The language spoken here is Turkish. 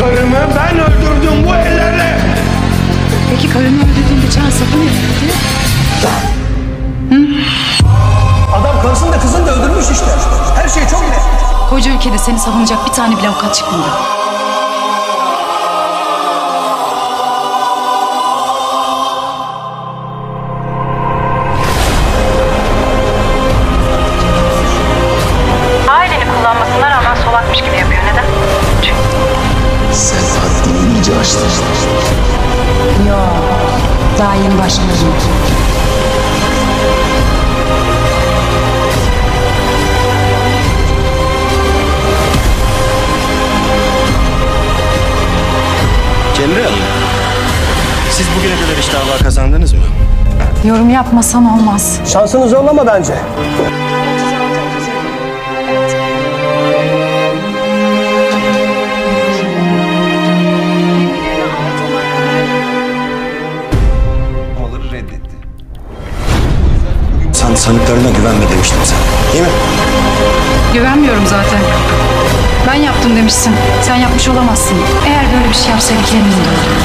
Karımı ben öldürdüm bu ellerle. Peki karını öldürdüğünde can sapı ne? Adam karısını da kızını da öldürmüş işte. Her şey çok net. Koca ülkede seni savunacak bir tane bile avukat çıkmadı. Yo, daha yeni başladım. Cemre Hanım, siz bugüne kadar hiç dava kazandınız mı? Yorum yapmasan olmaz. Şansını zorlama bence. Sen sanıklarına güvenme demiştim sen. Değil mi? Güvenmiyorum zaten. Ben yaptım demişsin. Sen yapmış olamazsın. Eğer böyle bir şey yapsaydık de olurdum.